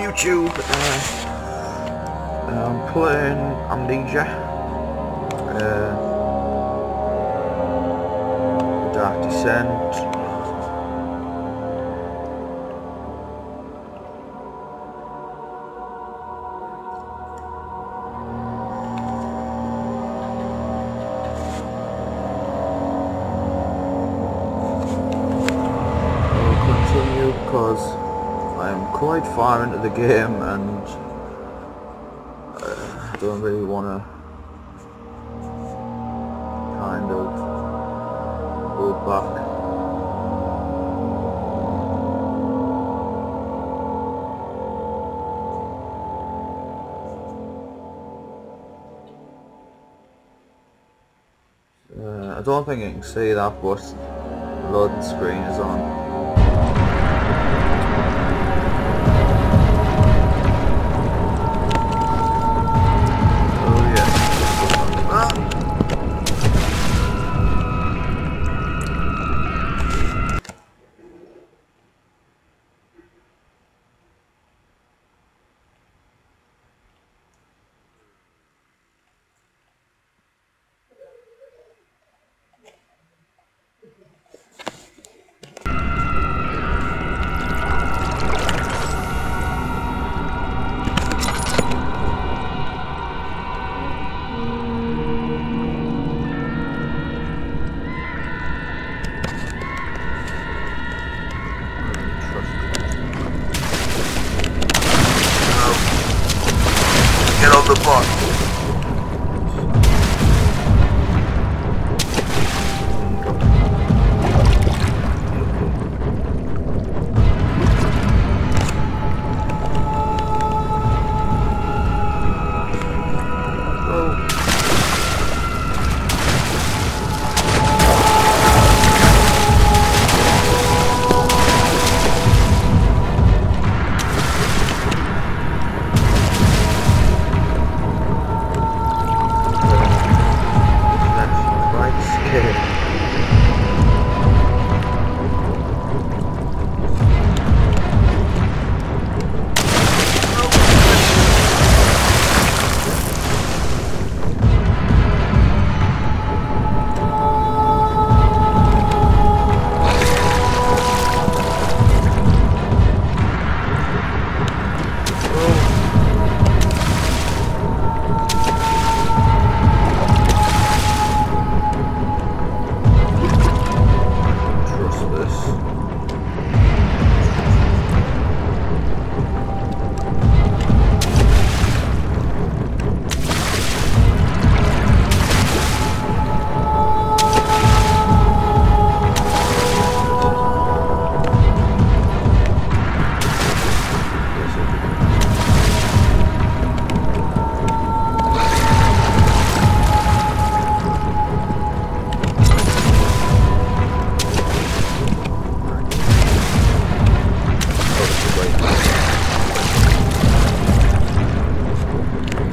YouTube. Uh, I'm playing Amnesia. Uh, Dark Descent. Because quite far into the game and uh, I don't really want to kind of go back. Uh, I don't think you can see that, but loading screen is on.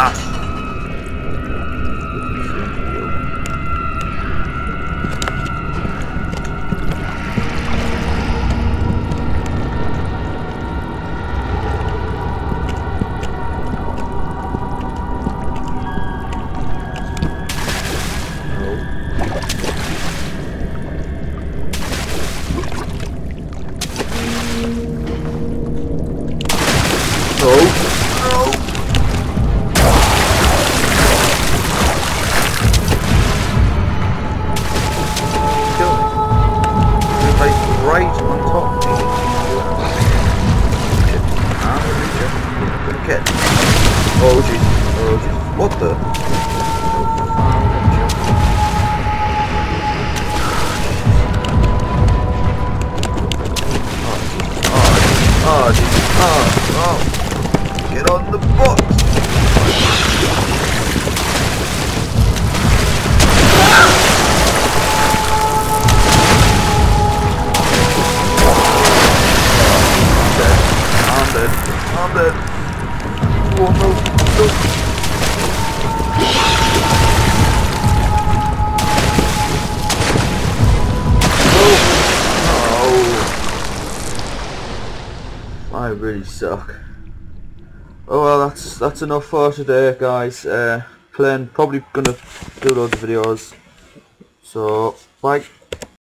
Is Oh. I really suck. Oh well, that's that's enough for today, guys. Uh, playing probably gonna do loads of videos. So, bye.